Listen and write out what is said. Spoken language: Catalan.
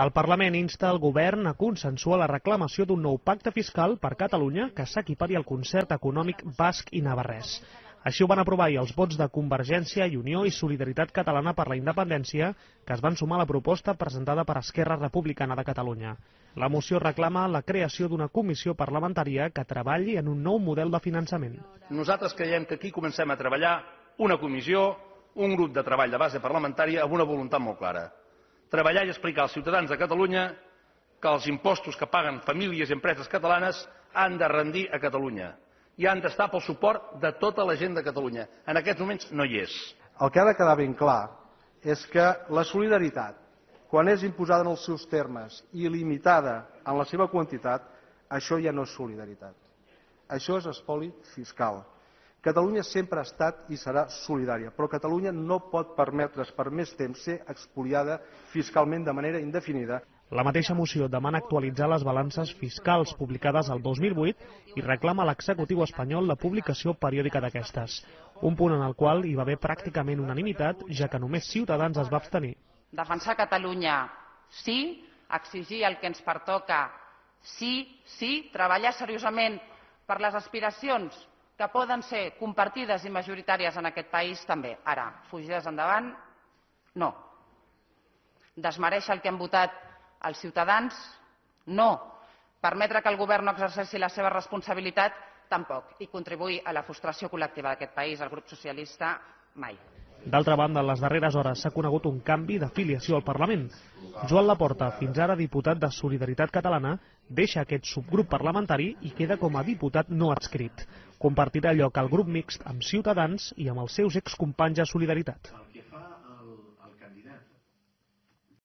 El Parlament insta el govern a consensuar la reclamació d'un nou pacte fiscal per Catalunya que s'equipari al concert econòmic basc i navarrès. Així ho van aprovar ahir els vots de Convergència i Unió i Solidaritat Catalana per la Independència, que es van sumar a la proposta presentada per Esquerra Republicana de Catalunya. La moció reclama la creació d'una comissió parlamentària que treballi en un nou model de finançament. Nosaltres creiem que aquí comencem a treballar una comissió, un grup de treball de base parlamentària amb una voluntat molt clara. Treballar i explicar als ciutadans de Catalunya que els impostos que paguen famílies i empreses catalanes han de rendir a Catalunya i han d'estar pel suport de tota la gent de Catalunya. En aquests moments no hi és. El que ha de quedar ben clar és que la solidaritat, quan és imposada en els seus termes i limitada en la seva quantitat, això ja no és solidaritat. Això és espoli fiscal. Catalunya sempre ha estat i serà solidària, però Catalunya no pot permetre's per més temps ser expoliada fiscalment de manera indefinida la mateixa moció demana actualitzar les balances fiscals publicades el 2008 i reclama a l'executiu espanyol la publicació periòdica d'aquestes, un punt en el qual hi va haver pràcticament unanimitat, ja que només Ciutadans es va abstenir. Defensar Catalunya, sí. Exigir el que ens pertoca, sí, sí. Treballar seriosament per les aspiracions que poden ser compartides i majoritàries en aquest país, també. Ara, fugides endavant, no. Desmereixer el que hem votat als ciutadans no permetre que el govern no exerceixi la seva responsabilitat tampoc i contribuir a la frustració col·lectiva d'aquest país el grup socialista mai. D'altra banda, en les darreres hores s'ha conegut un canvi d'afiliació al Parlament. Joan Laporta, fins ara diputat de Solidaritat Catalana, deixa aquest subgrup parlamentari i queda com a diputat no adscrit. Compartirà lloc al grup mixt amb Ciutadans i amb els seus excompanys a Solidaritat.